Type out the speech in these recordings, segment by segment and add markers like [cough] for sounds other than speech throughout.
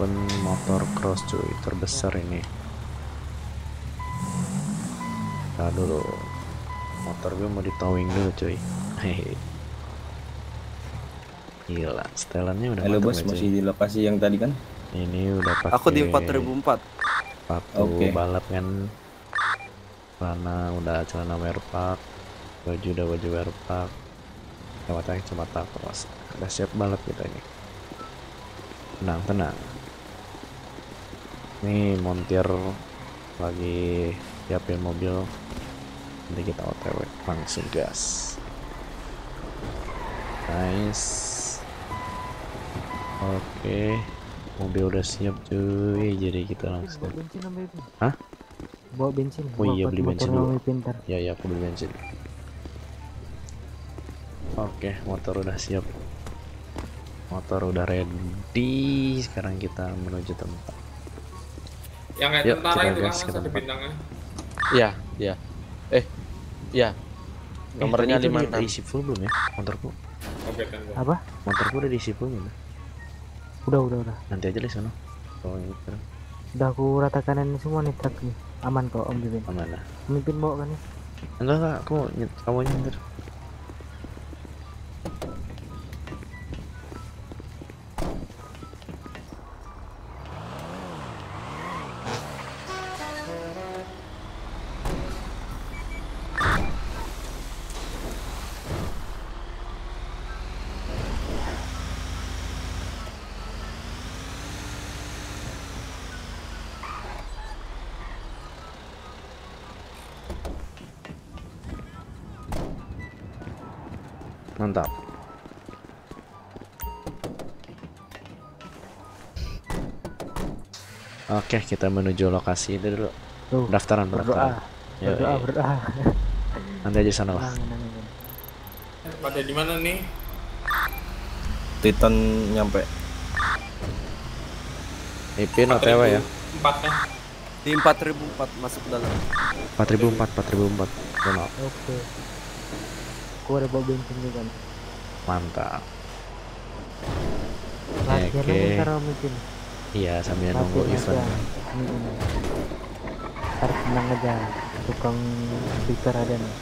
event motor cross cuy terbesar ini. Nah dulu, motor gue mau di towing dulu cuy. Hehe. Gila, setelannya udah Halo bos, ya, cuy. masih di lokasi yang tadi kan? Ini udah pakai Aku di 4004. sepatu Oke. balap kan. Celana udah celana werpak, baju udah baju werpak, kacamata kacamata kos. Udah siap balap kita ini. Tenang tenang. Nih montir lagi siapin mobil. Nanti kita otw langsung gas. Nice. Oke, mobil udah siap cuy. Jadi kita langsung. Hah? Bawa bensin. Oh iya, beli bensin dulu. Ya ya aku beli bensin. Oke, motor udah siap. Motor udah ready. Sekarang kita menuju tempat. Yang kayak tentara itu kan ada bintangnya. Iya, iya. Eh, iya. Nomornya Eh, tadi itu lima udah enam. diisi full belum ya? Motorku. Oke kan. Apa? Motorku udah diisi full belum? ya? Udah udah udah. Nanti aja di sana. Kalau ini sekarang Udah aku ratakan ini semua nih truk nih. Aman kok Om Ipin. aman lah. Om Ipin bawa kan nih. Enggak enggak, aku mau nyet, kamu nyetir. Mantap. Oke, kita menuju lokasi itu dulu. Tuh. Daftaran, Berdoa. Berdoa berdoa. Nanti aja sana lah. Pada di mana nih? Titan nyampe Ipin OTW ya. Empat kan? Di 4004 masuk dalam. 4004, 4004. Benar. Oke. Ada bawa bensin juga nih. Mantap. Latihan Oke. Ipin. Iya, sambil nunggu event. Hmm. Ntar tenang aja. Tukang speaker ada nih.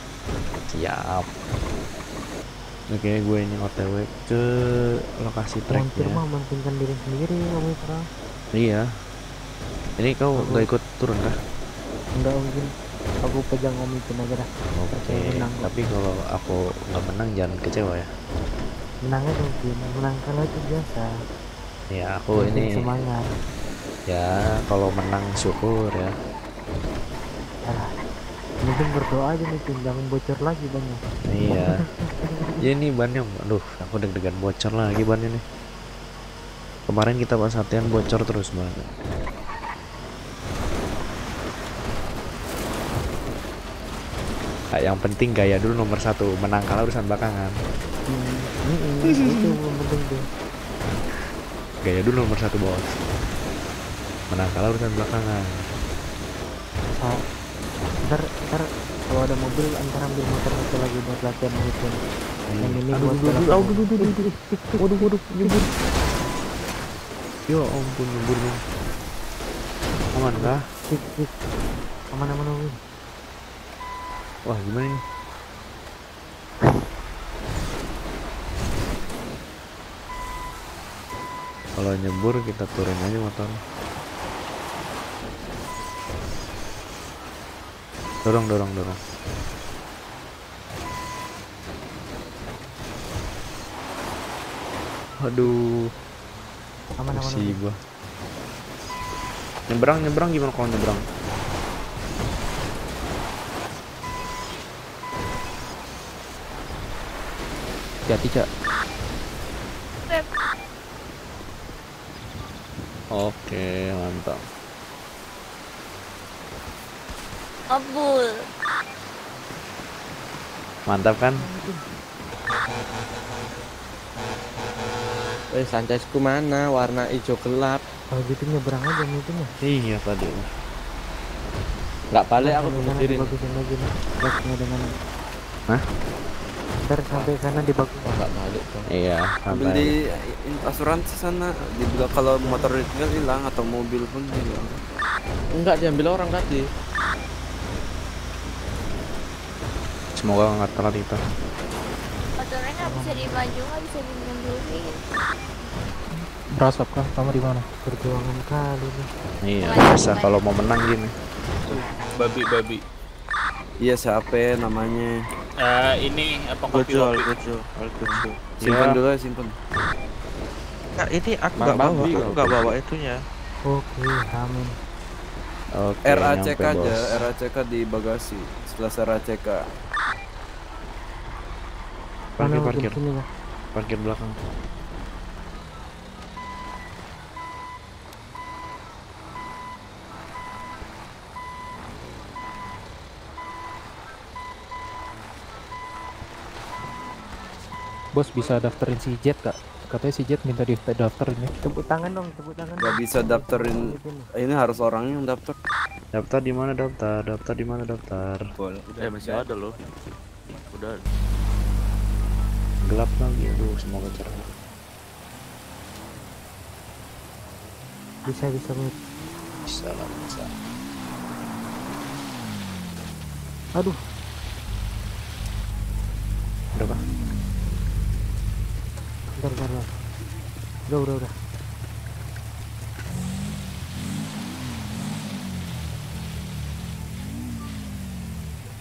Siap. Oke, gue ini OTW ke lokasi tracknya. mah mementingkan diri sendiri Om Ipin. Iya. Ini kau nggak ikut turun kah? Enggak Ipin. Aku pegang Om Ipin aja dah. Oke. Menang kok. Tapi kalau aku nggak menang jangan kecewa ya. Menang aja Ipin. Menang kalah itu biasa. Ya aku penting ini semangat. ya kalau menang syukur ya. Alah. Mungkin berdoa aja nih jangan bocor lagi banyak. Iya. [laughs] ya ini bannya, aduh, aku deg-degan bocor lagi bannya nih. Kemarin kita pas latihan bocor terus banget. Nah, yang penting gaya dulu nomor satu, menang kalah urusan belakangan. Hmm, itu penting tuh. Gaya dulu nomor satu bos. Menang kalah urusan belakangan. Ah, ntar ntar kalau ada mobil antar ambil motor satu lagi buat latihan gitu. Yang ini Aduh, buat aduh, aduh, aduh, aduh, aduh, aduh. Waduh, waduh, nyebur. Ya ampun, nyebur dong. Aman kah? Aman aman aman. Wah, gimana ini? Kalau nyebur kita turun aja motor. Dorong, dorong, dorong. Aduh, Aman aman. musibah. Nyebrang, nyebrang gimana kalau nyebrang? Hati-hati, Cak. Oke, mantap. Abul. Mantap kan? Eh, Sanchezku mana? Warna hijau gelap. Kalau gitu nyebrang aja nih itu mah. Iya tadi. Nggak balik aku Sana bunuh diri. nih. dibagusin lagi nih. Tracknya dengan Hah? Ntar sampai sana di bak Enggak balik tuh. Iya, Ambil di asuransi sana. Dibilang kalau motor ditinggal hilang atau mobil pun hilang. Enggak diambil orang tadi. Semoga nggak telat itu. Motornya nggak bisa dimaju, nggak bisa dimundurin. Berasap kah? Kamu di mana? perjuangan kali nih Iya, biasa kalau mau menang gini. Babi babi. Iya siapa namanya? Eh ini apa kopi Gojol, kopi? gojol. Simpan Ya. dulu ya, simpan. Nah, ini aku nggak bawa, aku nggak bawa itunya. oke amin Oke, RACK aja, bos. RACK di bagasi. Setelah RACK. Parkir, parkir, parkir belakang. Bos bisa daftarin si Jet kak? Katanya si Jet minta di daftar ini. tepuk tangan dong tepuk tangan Gak bisa daftarin. Ini harus orangnya yang daftar. Daftar di mana daftar? Daftar di mana daftar? Eh masih ada loh. Udah. Gelap lagi, aduh semoga cerah. bisa bisa. Bisa lah, bisa. aduh Udah kah? Bentar bentar, bentar udah udah udah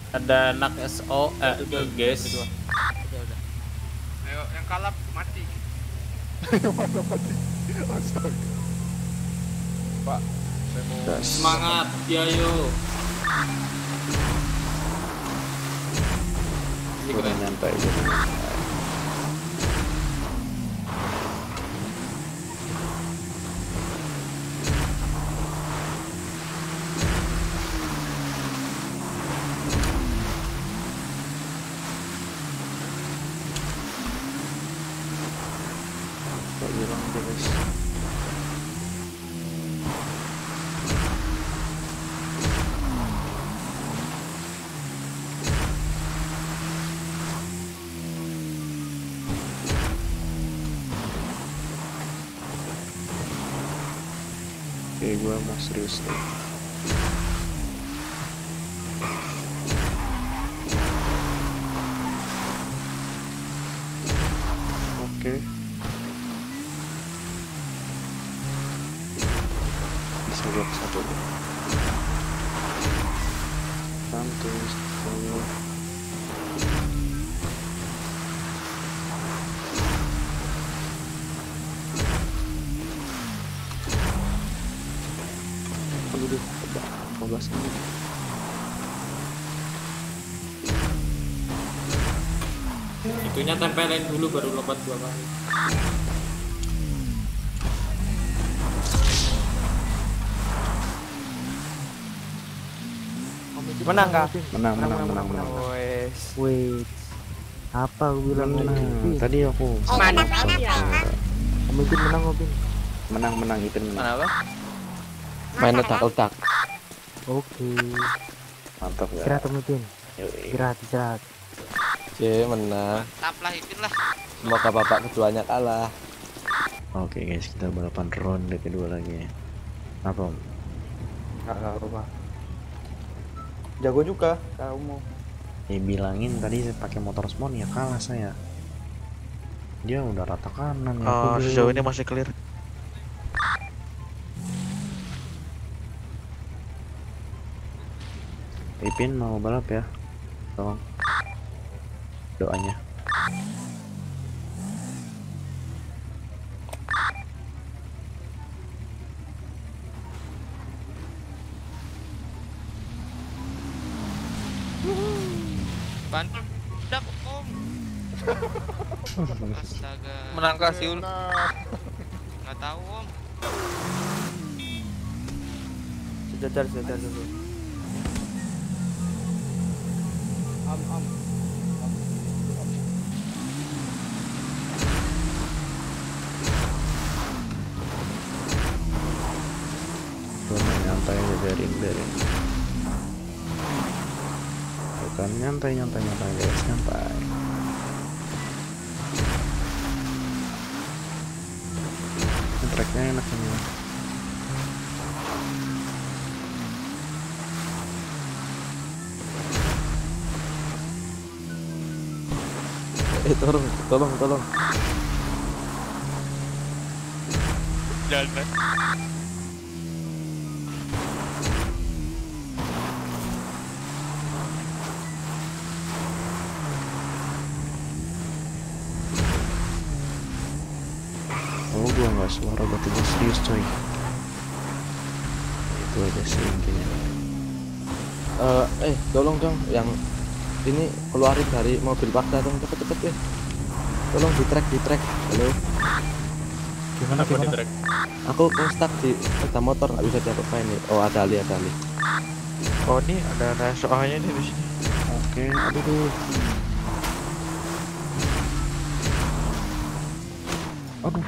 Ada anak SO eh guys. Ayo, yang kalap mati. [laughs] Gas. Semangat, ya yo. Ini Udah keren. nyantai gitu. Oke, gua mau serius Itunya tempelin dulu baru lompat dua kali. menang kah Menang, menang, menang, menang. wait apa aku bilang Menang. Opin? Tadi aku Mana Om Ipin menang Opin menang, menang, Ipin menang. Kenapa? Main letak-letak. Oke Mantap ya. istirahat Ipin Yoi. istirahat istirahat Oke, menang. Tap lah Ipin lah. Semoga bapak keduanya kalah. Oke guys, kita balapan ronde kedua lagi. Apa om? Kakak rumah. Jago juga kamu. Ya bilangin tadi pakai motor smon ya kalah saya. Dia udah rata kanan. Oh, sejauh ini masih clear. Ipin mau balap ya? Tolong. Doanya. Bantu. Dak, Om. Astaga. Menang kah Siul? Nggak tahu, Om. Sejajar, sejajar dulu. am, am. nyantai aja bearing ya. bearing bukan nyantai nyantai nyantai guys nyantai. Tracknya enak ini. Eh tolong, tolong, tolong. Jalan. gua nggak suara berarti gua serius coy itu aja sih intinya Eh, eh, tolong dong yang ini keluarin dari mobil paksa dong cepet-cepet ya. Tolong di track, di track. Halo. Gimana Apa di track? Aku aku stuck di sepeda motor nggak bisa diapa ini. Oh ada Ali, ada Ali. Oh ini ada soalnya nih di sini. oke aduh duh. Aduh,